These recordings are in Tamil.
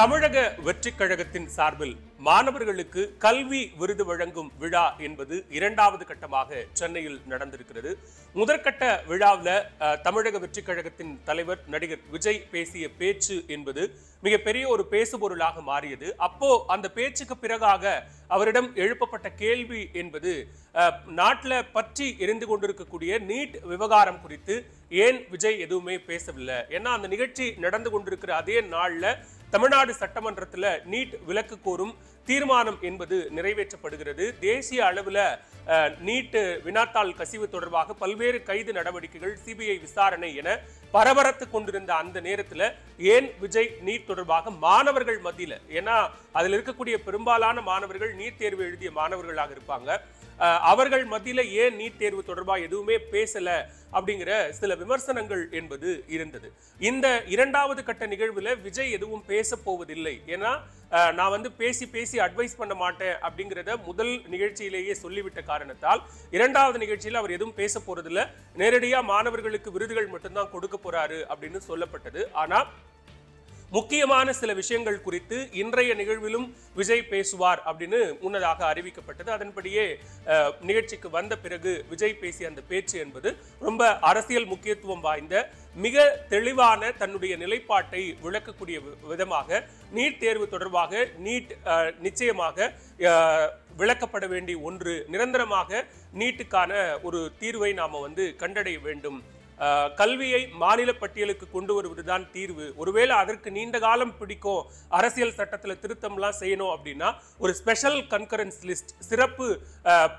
தமிழக வெற்றிக் கழகத்தின் சார்பில் மாணவர்களுக்கு கல்வி விருது வழங்கும் விழா என்பது இரண்டாவது கட்டமாக சென்னையில் நடந்திருக்கிறது. முதற்கட்ட விழாவில் தமிழக வெற்றிக் கழகத்தின் தலைவர் நடிகர் விஜய் பேசிய பேச்சு என்பது மிகப்பெரிய ஒரு பேசுபொருளாக மாறியது. அப்போ அந்த பேச்சுக்கு பிறகாக அவரிடம் எழுப்பப்பட்ட கேள்வி என்பது அஹ், பற்றி எரிந்து கொண்டிருக்கக்கூடிய நீட் விவகாரம் குறித்து ஏன் விஜய் எதுவுமே பேசவில்லை? ஏன்னா அந்த நிகழ்ச்சி நடந்து கொண்டிருக்கிற அதே நாள்ல தமிழ்நாடு சட்டமன்றத்தில் நீட் விலக்கு கோரும் தீர்மானம் என்பது நிறைவேற்றப்படுகிறது. தேசிய அளவில் நீட்டு வினாத்தாள் கசிவு தொடர்பாக பல்வேறு கைது நடவடிக்கைகள் சிபிஐ விசாரணை என பரபரத்து கொண்டிருந்த அந்த நேரத்தில் ஏன் விஜய் நீட் தொடர்பாக மாணவர்கள் மத்தியில் ஏன்னா அதில் இருக்கக்கூடிய பெரும்பாலான மாணவர்கள் நீட் தேர்வு எழுதிய மாணவர்களாக இருப்பாங்க. அவர்கள் மத்தியில் ஏன் நீட் தேர்வு தொடர்பாக எதுவுமே பேசலை அப்படிங்கிற சில விமர்சனங்கள் என்பது இருந்தது. இந்த இரண்டாவது கட்ட நிகழ்வில் விஜய் எதுவும் பேச போவதில்லை ஏன்னா நான் வந்து பேசி பேசி அட்வைஸ் பண்ண மாட்டேன் அப்படிங்கிறத முதல் நிகழ்ச்சியிலேயே சொல்லிவிட்ட காரணத்தால் இரண்டாவது நிகழ்ச்சியில் அவர் எதுவும் பேச போறதில்ல. நேரடியா மாணவர்களுக்கு விருதுகள் மட்டும்தான் கொடுக்க போறாரு அப்படின்னு சொல்லப்பட்டது. ஆனா முக்கியமான சில விஷயங்கள் குறித்து இன்றைய நிகழ்விலும் விஜய் பேசுவார் அப்படின்னு முன்னதாக அறிவிக்கப்பட்டது. அதன்படியே நிகழ்ச்சிக்கு வந்த பிறகு விஜய் பேசிய அந்த பேச்சு என்பது ரொம்ப அரசியல் முக்கியத்துவம் வாய்ந்த மிக தெளிவான தன்னுடைய நிலைப்பாட்டை விளக்கக்கூடிய வி- விதமாக நீட் தேர்வு தொடர்பாக நீட் நிச்சயமாக விளக்கப்பட வேண்டிய ஒன்று நிரந்தரமாக நீட்டுக்கான ஒரு தீர்வை நாம வந்து கண்டடைய வேண்டும். கல்வியை மாநில பட்டியலுக்கு கொண்டு வருவது தான் தீர்வு. ஒருவேளை அதற்கு நீண்ட காலம் பிடிக்கும் அரசியல் சட்டத்தில் திருத்தம்லாம் செய்யணும் அப்படின்னா ஒரு ஸ்பெஷல் கன்கரன்ஸ் லிஸ்ட் சிறப்பு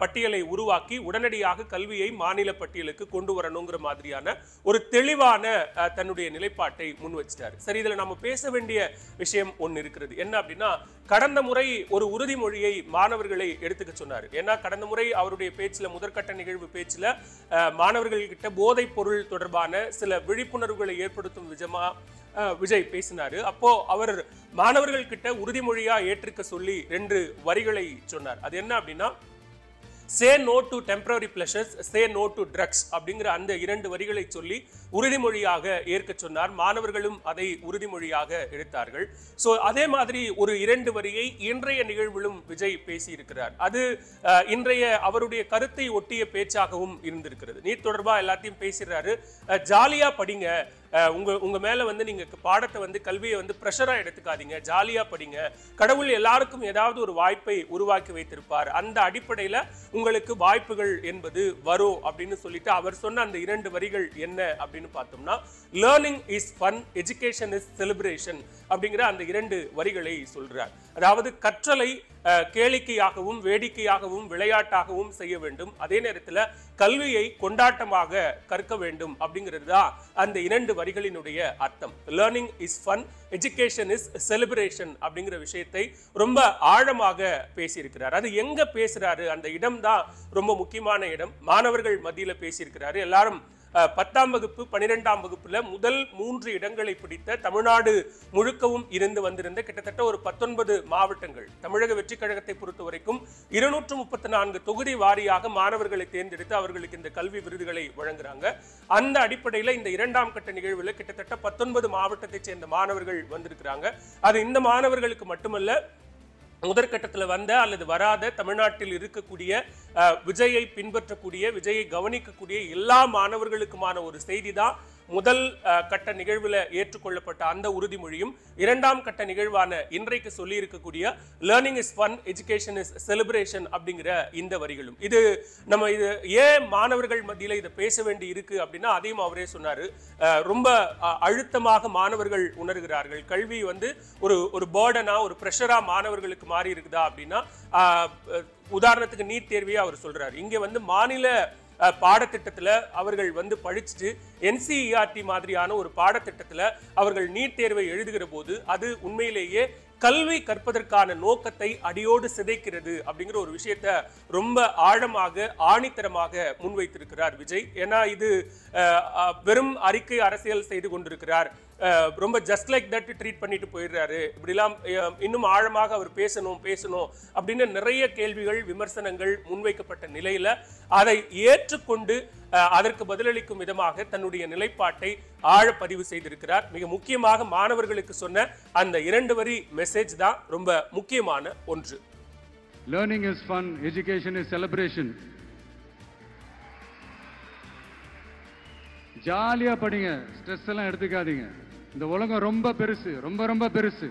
பட்டியலை உருவாக்கி உடனடியாக கல்வியை மாநில பட்டியலுக்கு கொண்டு வரணுங்கிற மாதிரியான ஒரு தெளிவான தன்னுடைய நிலைப்பாட்டை முன் வச்சிட்டாரு. சரி இதில் நம்ம பேச வேண்டிய விஷயம் ஒன்று இருக்கிறது. என்ன அப்படின்னா கடந்த முறை ஒரு உறுதிமொழியை மாணவர்களை எடுத்துக்க சொன்னார். ஏன்னா கடந்த முறை அவருடைய பேச்சில் முதற்கட்ட நிகழ்வு பேச்சில் மாணவர்கள்கிட்ட போதைப் பொருள் தொடர்பான சில விழிப்புணர்வுகளை ஏற்படுத்தும் விஜமா விஜய் பேசினாரு. அப்போ அவர் மாணவர்கள் கிட்ட உறுதிமொழியா ஏற்றுக்க சொல்லி ரெண்டு வரிகளை சொன்னார். அது என்ன அப்படின்னா say no to temporary pleasures say no to drugs அப்படிங்கிற அந்த இரண்டு வரிகளை சொல்லி உறுதிமொழியாக ஏற்க சொன்னார். மாணவர்களும் அதை உறுதிமொழியாக எடுத்தார்கள். சோ அதே மாதிரி ஒரு இரண்டு வரியை இன்றைய நிகழ்விலும் விஜய் பேசியிருக்கிறார். அது இன்றைய அவருடைய கருத்தை ஒட்டிய பேச்சாகவும் இருந்திருக்கிறது. நீட் தொடர்பா எல்லாத்தையும் பேசுகிறாரு ஜாலியாக ஜாலியா படிங்க. உங்கள் உங்க மேலே மேல வந்து நீங்கள் பாடத்தை வந்து கல்வியை வந்து ப்ரெஷராக எடுத்துக்காதீங்க ஜாலியா படிங்க. கடவுள் எல்லாருக்கும் ஏதாவது ஒரு வாய்ப்பை உருவாக்கி வைத்திருப்பார். அந்த அடிப்படையில உங்களுக்கு வாய்ப்புகள் என்பது வரும் அப்படின்னு சொல்லிட்டு அவர் சொன்ன அந்த இரண்டு வரிகள் என்ன அப்படின்னு பார்த்தோம்னா learning is fun education is celebration அப்படிங்கிற அந்த இரண்டு வரிகளை சொல்கிறார் அதாவது கற்றலை கேளிக்கையாகவும் வேடிக்கையாகவும் விளையாட்டாகவும் செய்ய வேண்டும். அதே நேரத்தில் கல்வியை கொண்டாட்டமாக கற்க வேண்டும் அப்படிங்கிறது தான் அந்த இரண்டு வரிகளினுடைய அர்த்தம். Learning is fun education is celebration அப்படிங்கிற விஷயத்தை ரொம்ப ஆழமாக பேசியிருக்கிறார். அது எங்க பேசுறாரு? அந்த இடம் தான் ரொம்ப முக்கியமான இடம். மாணவர்கள் மத்தியில் பேசியிருக்கிறாரு. எல்லாரும் பத்தாம் வகுப்பு பன்னிரெண்டாம் வகுப்புல முதல் மூன்று இடங்களை பிடித்த தமிழ்நாடு முழுக்கவும் இருந்து வந்திருந்த கிட்டத்தட்ட ஒரு பத்தொன்பது மாவட்டங்கள். தமிழக வெற்றிக் கழகத்தை பொறுத்த வரைக்கும் இருநூற்று முப்பத்தி நான்கு தொகுதி வாரியாக மாணவர்களை தேர்ந்தெடுத்து அவர்களுக்கு இந்த கல்வி விருதுகளை வழங்குறாங்க. அந்த அடிப்படையில் இந்த இரண்டாம் கட்ட நிகழ்வுல கிட்டத்தட்ட பத்தொன்பது மாவட்டத்தைச் சேர்ந்த மாணவர்கள் வந்திருக்கிறாங்க. அது இந்த மாணவர்களுக்கு மட்டுமல்ல முதற்கட்டத்தில் வந்த அல்லது வராத தமிழ்நாட்டில் இருக்கக்கூடிய விஜயை பின்பற்றக்கூடிய விஜயை கவனிக்கக்கூடிய எல்லா மாணவர்களுக்குமான ஒரு செய்தி தான் முதல் கட்ட நிகழ்வில் ஏற்றுக்கொள்ளப்பட்ட அந்த உறுதிமொழியும் இரண்டாம் கட்ட நிகழ்வான இன்றைக்கு சொல்லி இருக்கக்கூடிய learning is fun education is celebration அப்படிங்கிற இந்த வரிகளும். இது நம்ம இது ஏன் மாணவர்கள் மத்தியில் இதை பேச வேண்டி இருக்கு அப்படின்னா அதையும் அவரே சொன்னார். ரொம்ப அழுத்தமாக மாணவர்கள் உணர்கிறார்கள். கல்வி வந்து ஒரு ஒரு பேர்டனா ஒரு ப்ரெஷராக மாணவர்களுக்கு மாறி இருக்குதா அப்படின்னா உதாரணத்துக்கு நீட் தேர்வையே அவர் சொல்றாரு. இங்க வந்து மாநில பாடத்திட்டத்தில் அவர்கள் வந்து படிச்சுட்டு என்சிஇஆர்டி மாதிரியான ஒரு பாடத்திட்டத்தில் அவர்கள் நீட் தேர்வை எழுதுகிற போது அது உண்மையிலேயே கல்வி கற்பதற்கான நோக்கத்தை அடியோடு சிதைக்கிறது அப்படிங்கிற ஒரு விஷயத்த ரொம்ப ஆழமாக ஆணித்தரமாக முன்வைத்திருக்கிறார் விஜய். ஏன்னா இது வெறும் அறிக்கை அரசியல் செய்து கொண்டிருக்கிறார். ரொம்ப ஜஸ்ட் லைக் தட் ட்ரீட் பண்ணிட்டு போயிடுறாரு. இப்படிலாம் இன்னும் ஆழமாக அவர் பேசணும் பேசணும் அப்படின்னு நிறைய கேள்விகள் விமர்சனங்கள் முன்வைக்கப்பட்ட நிலையில அதை ஏற்றுக்கொண்டு அதற்கு பதிலளிக்கும் விதமாக தன்னுடைய நிலைப்பாட்டை ஆழ பதிவு செய்திருக்கிறார். மிக முக்கியமாக மாணவர்களுக்கு சொன்ன அந்த இரண்டு வரி மெசேஜ் தான் ரொம்ப முக்கியமான ஒன்று. Learning is fun education is celebration ஜாலியாக படிங்க ஸ்ட்ரெஸ் எல்லாம் எடுத்துக்காதீங்க. இந்த உலகம் ரொம்ப பெருசு ரொம்ப ரொம்ப பெருசு.